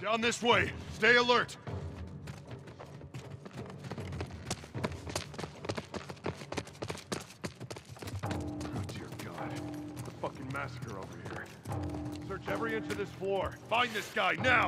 Down this way. Stay alert. Oh dear God. The fucking massacre over here. Search every inch of this floor. Find this guy now!